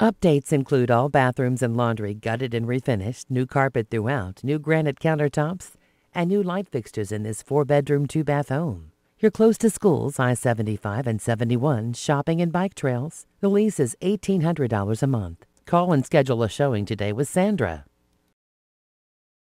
Updates include all bathrooms and laundry gutted and refinished, new carpet throughout, new granite countertops, and new light fixtures in this four bedroom, two bath home. You're close to schools, I 75 and 71, shopping and bike trails. The lease is $1,800 a month. Call and schedule a showing today with Sandra.